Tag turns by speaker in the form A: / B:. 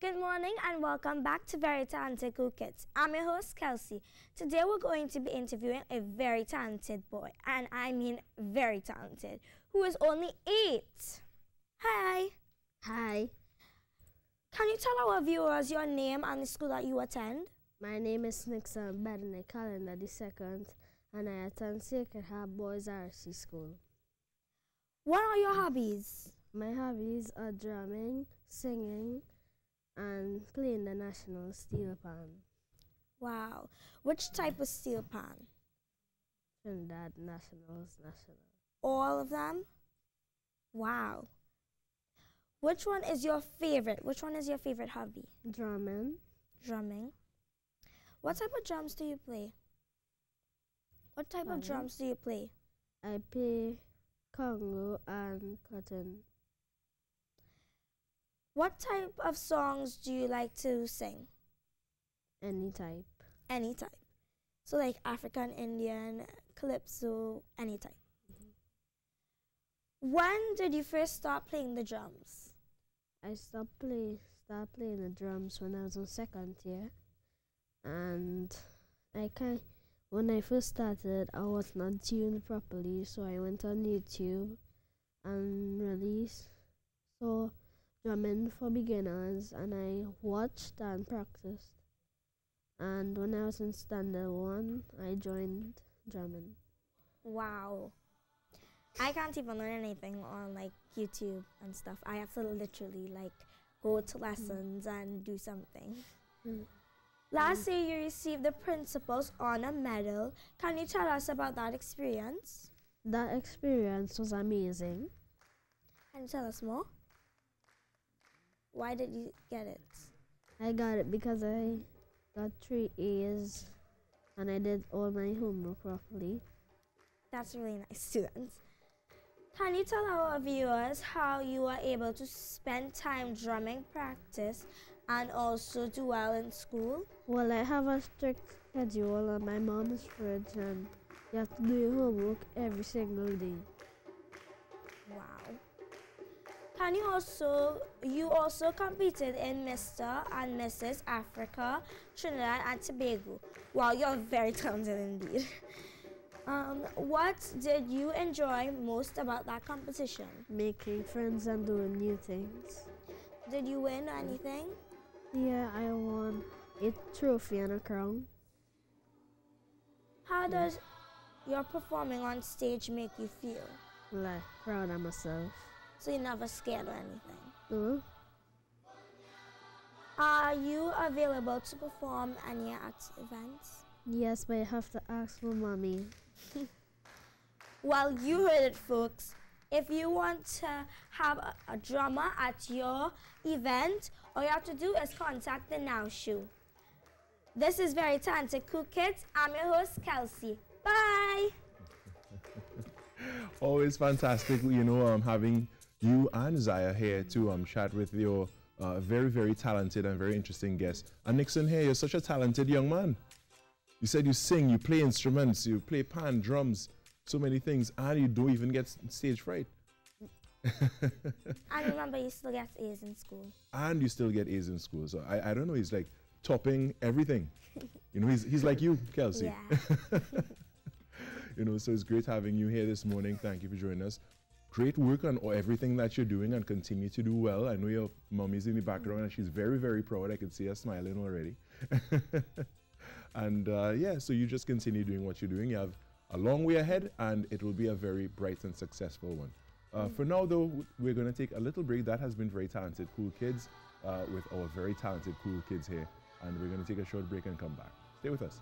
A: Good morning and welcome back to Very Talented Kool Kidz. I'm your host, Kelsey. Today we're going to be interviewing a very talented boy, and I mean very talented, who is only eight. Hi.
B: Hi,
A: Can you tell our viewers your name and the school that you attend?
B: my name is Nixon Benedict Callender the second, and I attend Sacred Heart Boys RC School.
A: What are your hobbies?
B: My hobbies are drumming, singing, and playing the national steel pan.
A: Wow. Which type of steel pan?
B: Trinidad Nationals National.
A: All of them? Wow. Which one is your favorite? Which one is your favorite hobby?
B: Drumming,
A: Drumming. What type of drums do you play? What type of drums do you play?
B: I play Congo and cotton.
A: What type of songs do you like to sing?
B: Any type.
A: Any type. So like African, Indian, calypso, any type. Mm-hmm. When did you first start playing the drums?
B: I stopped play start playing the drums when I was in second year, and I kind when I first started I was not tuned properly, so I went on YouTube and released so drumming for beginners, and I watched and practiced. And when I was in standard one, I joined drumming.
A: Wow. I can't even learn anything on like YouTube and stuff. I have to literally like go to lessons and do something.
B: Mm.
A: Last year you received the Principal's Honor Medal. Can you tell us about that experience?
B: That experience was amazing.
A: Can you tell us more? Why did you get it?
B: I got it because I got three A's and I did all my homework properly.
A: That's really nice, students. Can you tell our viewers how you were able to spend time drumming practice and also do well in school?
B: Well, I have a strict schedule on my mom's fridge and you have to do your homework every single day.
A: Wow. Can you also you also competed in Mr. and Mrs. Africa, Trinidad and Tobago. Wow, you're very talented indeed. Um, what did you enjoy most about that competition?
B: Making friends and doing new things.
A: Did you win anything?
B: Yeah, I won a trophy and a crown.
A: How does your performing on stage make you feel?
B: Like, proud of myself.
A: So you're never scared or anything.
B: No?
A: Are you available to perform any at events?
B: Yes, but you have to ask for mommy.
A: Well, you heard it, folks. If you want to have a, a drummer at your event, all you have to do is contact the Now Show. This is Very Talented Kool Kidz. I'm your host, Kelsey. Bye.
C: Always fantastic, you know, um, having you and Zaya here to um, chat with your uh, very, very talented and very interesting guest. And Nixon here, you're such a talented young man. You said you sing, you play instruments, you play pan, drums, so many things, and you don't even get stage fright.
A: I remember, you still get A's in school.
C: And you still get A's in school. So I, I don't know, he's like topping everything. You know, he's, he's like you, Kelsey.
A: Yeah.
C: you know so it's great having you here this morning thank you for joining us great work on everything that you're doing and continue to do well. I know your mommy's in the background and she's very very proud. I can see her smiling already. And uh, yeah so you just continue doing what you're doing. You have a long way ahead and it will be a very bright and successful one. Uh, for now though we're going to take a little break. That has been very talented cool kids uh, with our very talented cool kids here. And we're going to take a short break and come back. Stay with us